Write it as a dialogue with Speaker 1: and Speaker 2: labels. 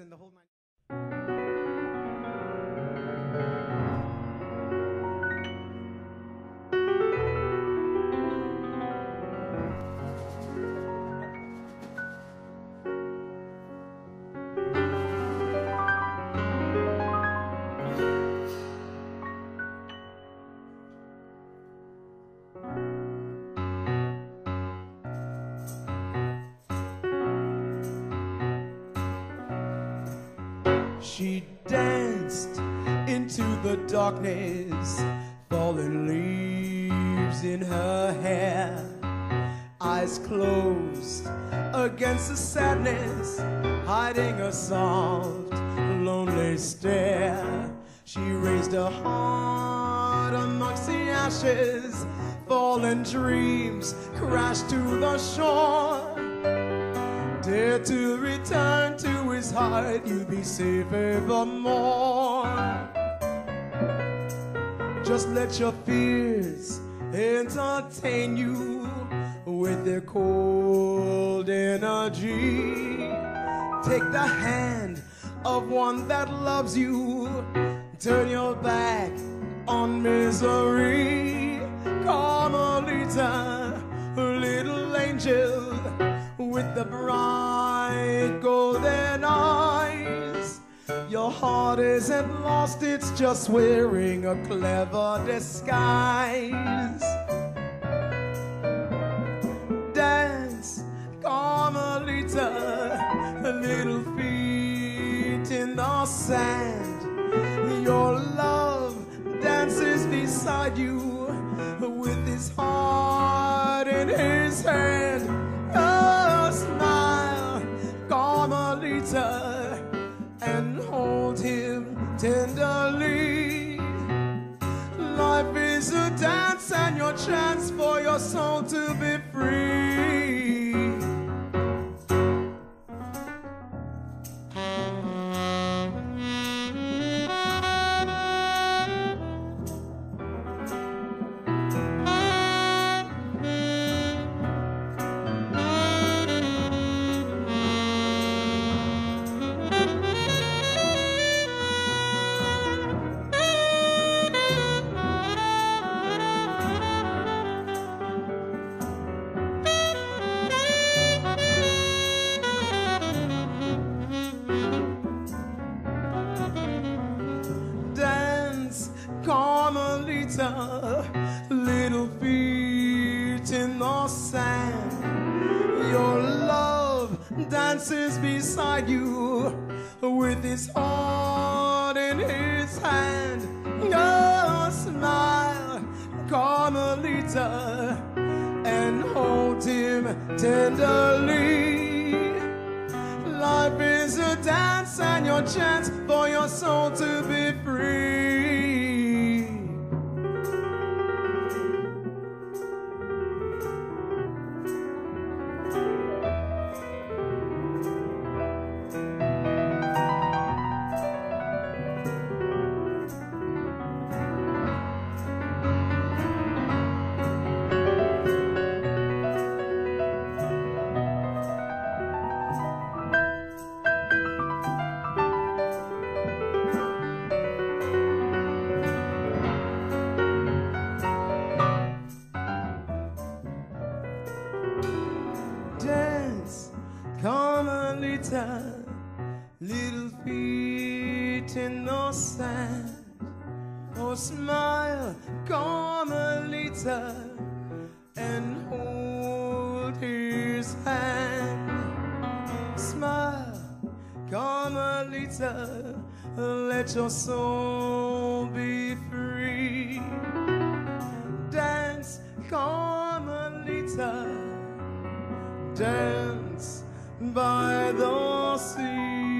Speaker 1: and the whole nine. She danced into the darkness, falling leaves in her hair. Eyes closed against the sadness, hiding a soft, lonely stare. She raised her heart amongst the ashes, fallen dreams crashed to the shore. Dare to return to his heart, you'll be safe evermore. Just let your fears entertain you with their cold energy. Take the hand of one that loves you, turn your back on misery. Carmelita, little angel with the bright golden eyes. Your heart isn't lost, it's just wearing a clever disguise. Dance, Carmelita, little feet in the sand. Your love dances beside you with his heart is a dance and your chance for your soul to be free. Carmelita, little feet in the sand. Your love dances beside you with his heart in his hand. Oh, smile, Carmelita, and hold him tenderly. Life is a dance and your chance for your soul to be free. Little feet in the sand. Oh, smile, Carmelita, and hold his hand. Smile, Carmelita, let your soul be free. Dance, Carmelita, dance by the sea.